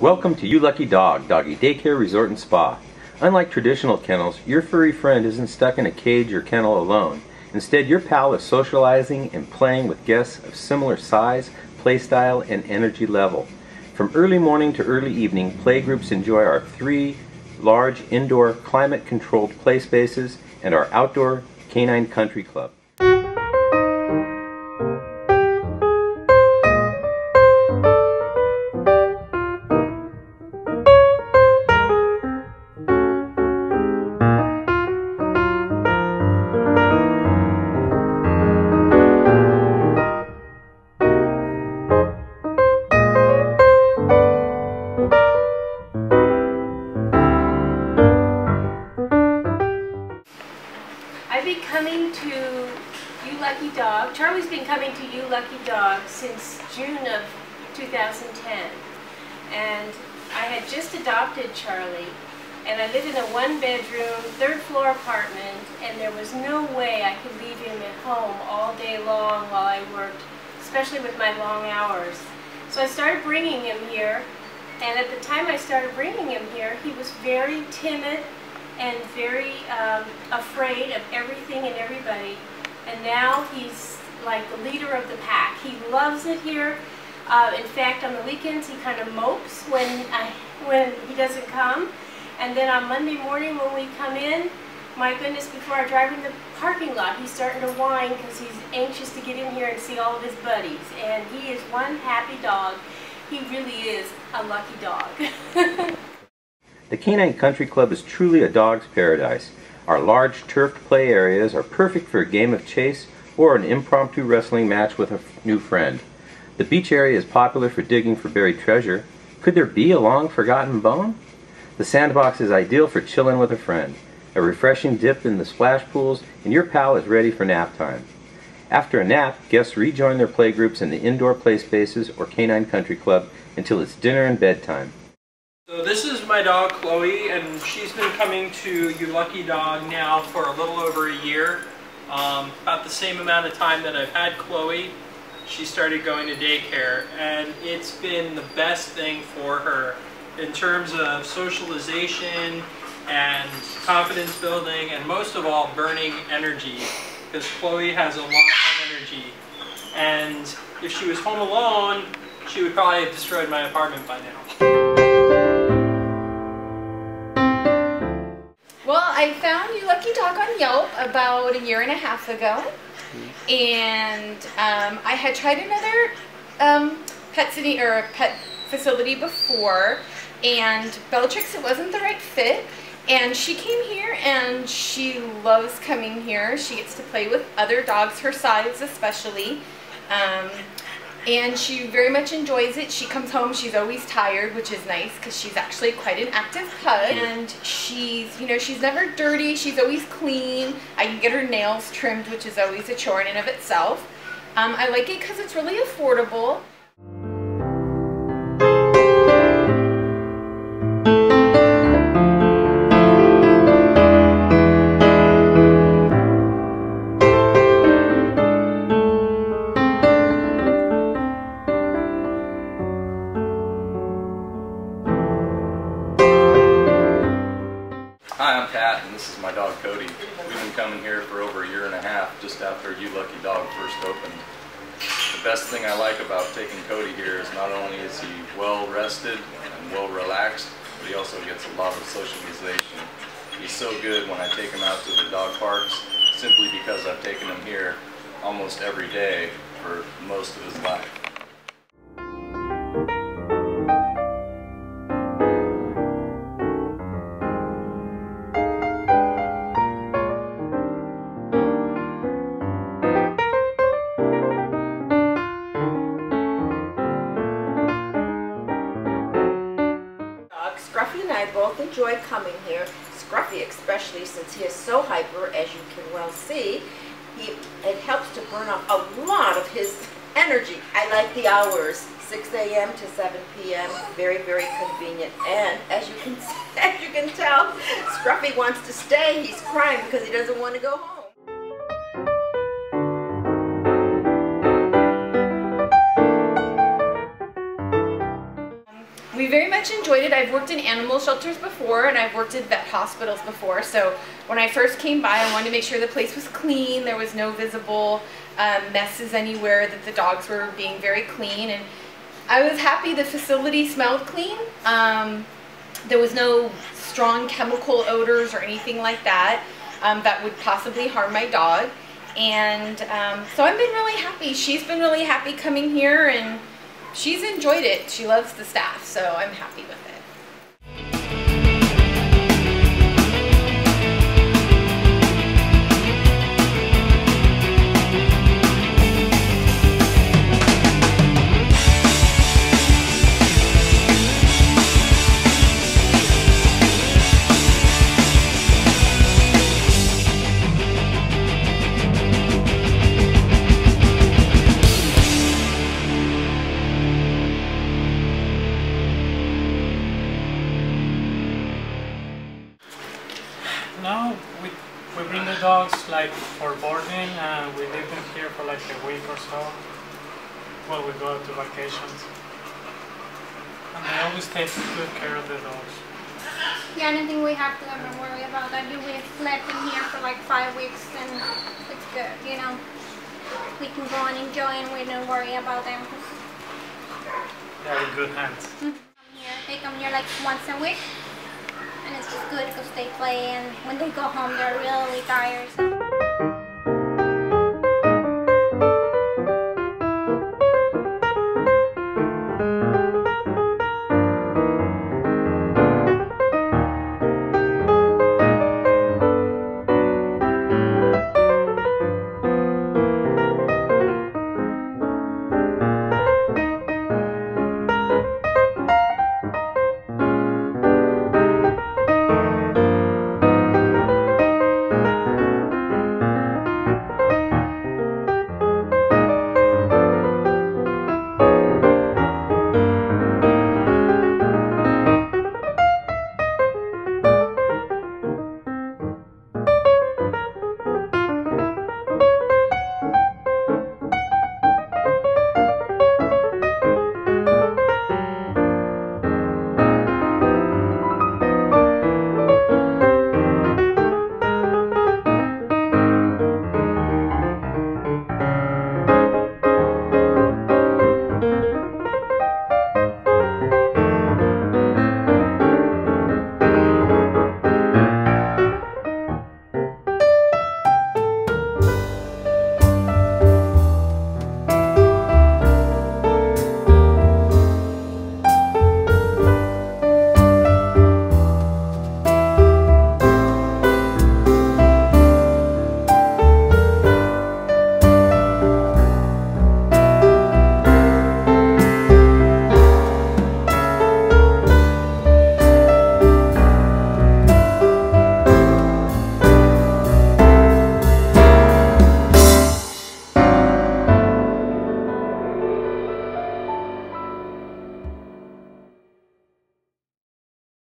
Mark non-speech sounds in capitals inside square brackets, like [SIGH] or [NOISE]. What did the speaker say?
Welcome to You Luckie Dog, Doggy Daycare Resort and Spa. Unlike traditional kennels, your furry friend isn't stuck in a cage or kennel alone. Instead, your pal is socializing and playing with guests of similar size, playstyle, and energy level. From early morning to early evening, playgroups enjoy our three large indoor climate-controlled play spaces and our outdoor canine country club. Coming to You Luckie Dog. Charlie's been coming to You Luckie Dog since June of 2010. And I had just adopted Charlie. And I live in a one bedroom, third floor apartment. And there was no way I could leave him at home all day long while I worked, especially with my long hours. So I started bringing him here. And at the time I started bringing him here, he was very timid and very um, afraid of everything and everybody. And now he's like the leader of the pack. He loves it here. Uh, in fact, on the weekends he kind of mopes when I, when he doesn't come. And then on Monday morning when we come in, my goodness, before I drive in the parking lot, he's starting to whine because he's anxious to get in here and see all of his buddies. And he is one happy dog. He really is a lucky dog. [LAUGHS] The Canine Country Club is truly a dog's paradise. Our large turfed play areas are perfect for a game of chase or an impromptu wrestling match with a new friend. The beach area is popular for digging for buried treasure. Could there be a long forgotten bone? The sandbox is ideal for chilling with a friend. A refreshing dip in the splash pools, and your pal is ready for nap time. After a nap, guests rejoin their playgroups in the indoor play spaces or Canine Country Club until it's dinner and bedtime. So this is my dog Chloe, and she's been coming to You Luckie Dog now for a little over a year. Um, about the same amount of time that I've had Chloe, she started going to daycare, and it's been the best thing for her in terms of socialization and confidence building, and most of all, burning energy, because Chloe has a lot of energy. And if she was home alone, she would probably have destroyed my apartment by now. Well, I found You Luckie Dog on Yelp about a year and a half ago. And um, I had tried another um, pet city or pet facility before. And Bellatrix, it wasn't the right fit. And she came here and she loves coming here. She gets to play with other dogs her size, especially. Um, and she very much enjoys it. She comes home, she's always tired, which is nice because she's actually quite an active pug. And she's, you know, she's never dirty, she's always clean. I can get her nails trimmed, which is always a chore in and of itself. Um, I like it because it's really affordable. Best thing I like about taking Cody here is not only is he well rested and well relaxed, but he also gets a lot of socialization. He's so good when I take him out to the dog parks, simply because I've taken him here almost every day for most of his life. And I both enjoy coming here. Scruffy especially since he is so hyper, as you can well see. He, it helps to burn off a lot of his [LAUGHS] energy. I like the hours, 6 a.m. to 7 p.m. Very, very convenient. And as you can [LAUGHS] as you can tell, Scruffy wants to stay. He's crying because he doesn't want to go home. Much enjoyed it. I've worked in animal shelters before and I've worked in vet hospitals before. So when I first came by, I wanted to make sure the place was clean. There was no visible um, messes anywhere, that the dogs were being very clean. And I was happy the facility smelled clean. Um, there was no strong chemical odors or anything like that um, that would possibly harm my dog. And um, so I've been really happy. She's been really happy coming here and she's enjoyed it. She loves the staff, so I'm happy with it. Dogs like for boarding and we leave in here for like a week or so while we go to vacations. And they always take good care of the dogs. Yeah, I don't think we have to ever worry about that. We've left them here for like five weeks and it's good, you know. We can go and enjoy and we don't worry about them. They are in good hands. Come here, they come here like once a week and it's just good because they play and when they go home they're really tired. So.